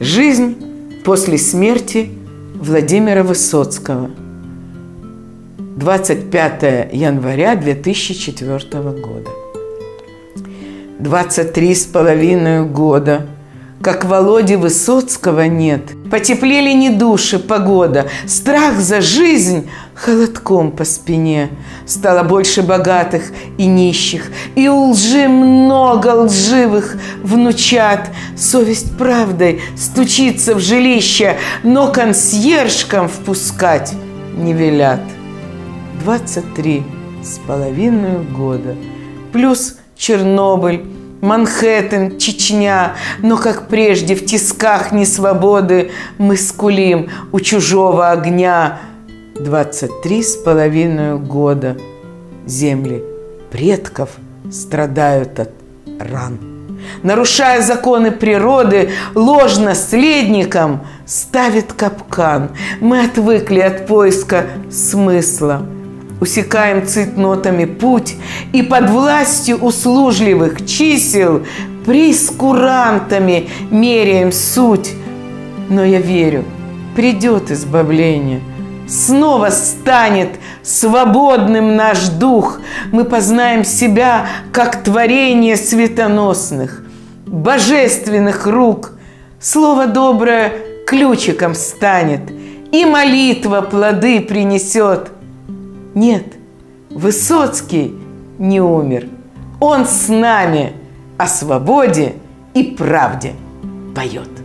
Жизнь после смерти Владимира Высоцкого. 25 января 2004 года. 23 с половиной года – как Володи Высоцкого нет. Потеплели не души, погода, страх за жизнь холодком по спине. Стало больше богатых и нищих, и у лжи много лживых внучат. Совесть правдой стучится в жилище, но консьержкам впускать не велят. 23 с половиной года, плюс Чернобыль, Манхэттен, Чечня, но, как прежде, в тисках несвободы мы скулим у чужого огня. Двадцать три с половиной года земли предков страдают от ран. Нарушая законы природы, ложь наследникам ставит капкан. Мы отвыкли от поиска смысла – усекаем цитнотами путь и под властью услужливых чисел прискурантами меряем суть. Но я верю, придет избавление, снова станет свободным наш дух, мы познаем себя как творение светоносных, божественных рук. Слово доброе ключиком станет, и молитва плоды принесет – нет, Высоцкий не умер. Он с нами о свободе и правде поет.